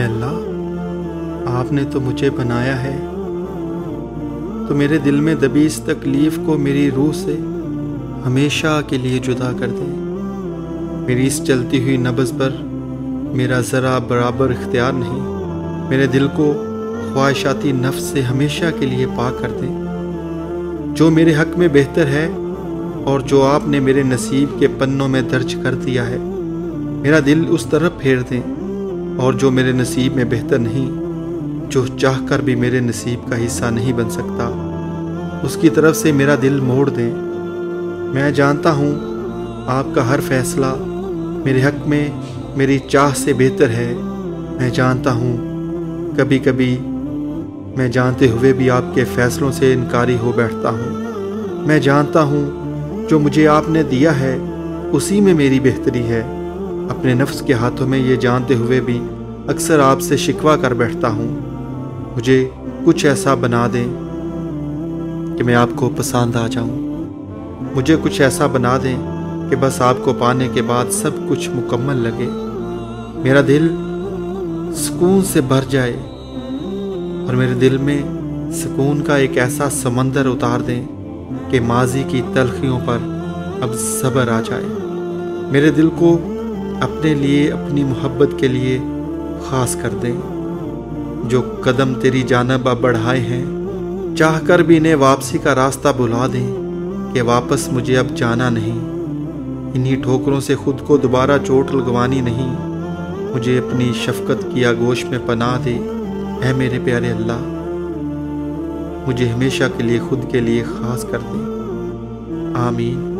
अल्लाह, आपने तो मुझे बनाया है। तो मेरे दिल में दबी इस तकलीफ़ को मेरी रूह से हमेशा के लिए जुदा कर दे। मेरी इस चलती हुई नब्ज़ पर मेरा ज़रा बराबर इख्तियार नहीं। मेरे दिल को ख्वाहिशाती नफ्स से हमेशा के लिए पाक कर दें। जो मेरे हक में बेहतर है और जो आपने मेरे नसीब के पन्नों में दर्ज कर दिया है, मेरा दिल उस तरफ़ फेर दें। और जो मेरे नसीब में बेहतर नहीं, जो चाह कर भी मेरे नसीब का हिस्सा नहीं बन सकता, उसकी तरफ़ से मेरा दिल मोड़ दें। मैं जानता हूँ, आपका हर फैसला मेरे हक में, मेरी चाह से बेहतर है। मैं जानता हूँ कभी कभी मैं जानते हुए भी आपके फैसलों से इनकारी हो बैठता हूँ। मैं जानता हूँ, जो मुझे आपने दिया है, उसी में मेरी बेहतरी है। अपने नफ्स के हाथों में ये जानते हुए भी अक्सर आपसे शिकवा कर बैठता हूँ। मुझे कुछ ऐसा बना दें कि मैं आपको पसंद आ जाऊँ। मुझे कुछ ऐसा बना दें कि बस आपको पाने के बाद सब कुछ मुकम्मल लगे। मेरा दिल सुकून से भर जाए और मेरे दिल में सुकून का एक ऐसा समंदर उतार दें कि माजी की तलखियों पर अब सब्र आ जाए। मेरे दिल को अपने लिए, अपनी मोहब्बत के लिए ख़ास कर दें। जो कदम तेरी जानब अब बढ़ाए हैं चाह कर भी इन्हें वापसी का रास्ता बुला दें कि वापस मुझे अब जाना नहीं। इन्हीं ठोकरों से खुद को दोबारा चोट लगवानी नहीं। मुझे अपनी शफकत की आगोश में पना दे है मेरे प्यारे अल्लाह। मुझे हमेशा के लिए, खुद के लिए ख़ास कर दें। आमीन।